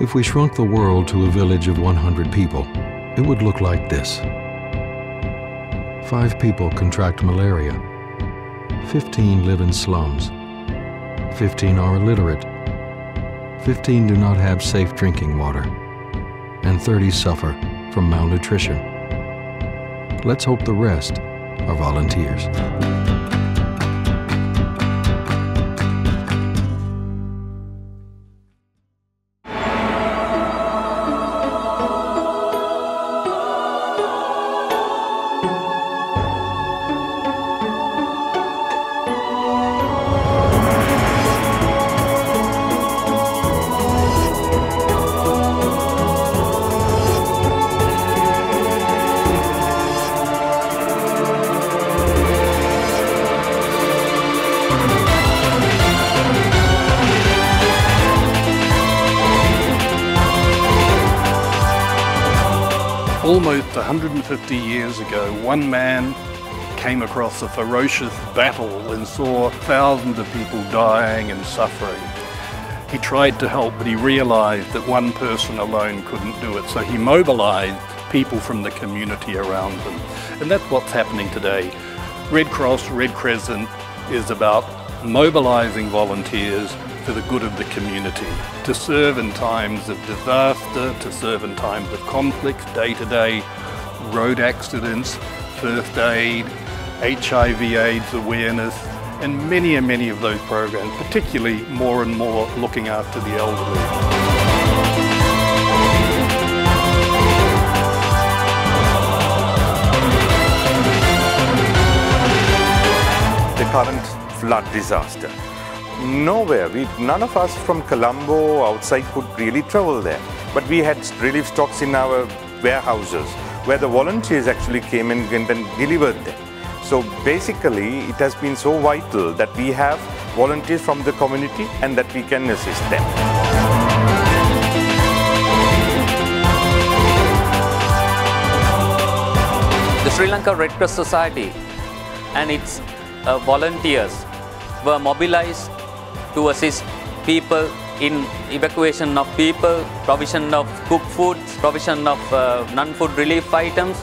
If we shrunk the world to a village of 100 people, it would look like this. Five people contract malaria. 15 live in slums. 15 are illiterate. 15 do not have safe drinking water. And 30 suffer from malnutrition. Let's hope the rest are volunteers. Almost 150 years ago, one man came across a ferocious battle and saw thousands of people dying and suffering. He tried to help, but he realized that one person alone couldn't do it, so he mobilized people from the community around him. And that's what's happening today. Red Cross, Red Crescent is about mobilizing volunteers for the good of the community, to serve in times of disaster, to serve in times of conflict, day to day, road accidents, first aid, HIV AIDS awareness, and many and many of those programs, particularly more and more looking after the elderly. the current flood disaster. Nowhere, we, none of us from Colombo outside could really travel there. But we had relief stocks in our warehouses where the volunteers actually came and and delivered them. So basically, it has been so vital that we have volunteers from the community and that we can assist them. The Sri Lanka Red Cross Society and its uh, volunteers were mobilized to assist people in evacuation of people, provision of cooked foods, provision of uh, non-food relief items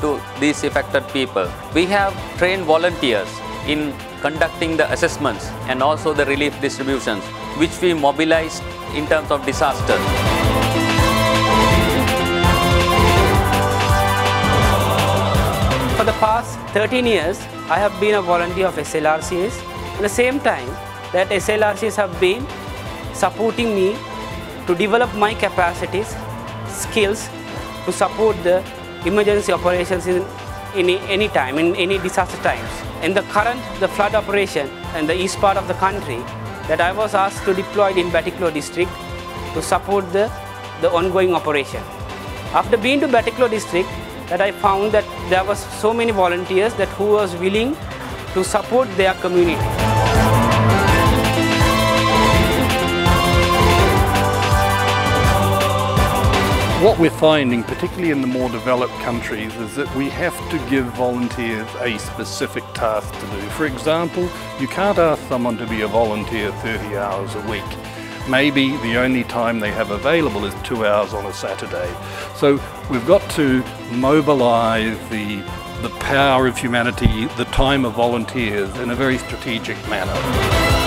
to these affected people. We have trained volunteers in conducting the assessments and also the relief distributions, which we mobilized in terms of disaster. For the past 13 years, I have been a volunteer of SLRCS. At the same time, that SLRCS have been supporting me to develop my capacities, skills to support the emergency operations in any, any time, in any disaster times. In the current, the flood operation in the east part of the country, that I was asked to deploy in Batticaloa district to support the, the ongoing operation. After being to Batticaloa district, that I found that there was so many volunteers that who was willing to support their community. What we're finding, particularly in the more developed countries, is that we have to give volunteers a specific task to do. For example, you can't ask someone to be a volunteer 30 hours a week. Maybe the only time they have available is two hours on a Saturday. So we've got to mobilize the, the power of humanity, the time of volunteers in a very strategic manner.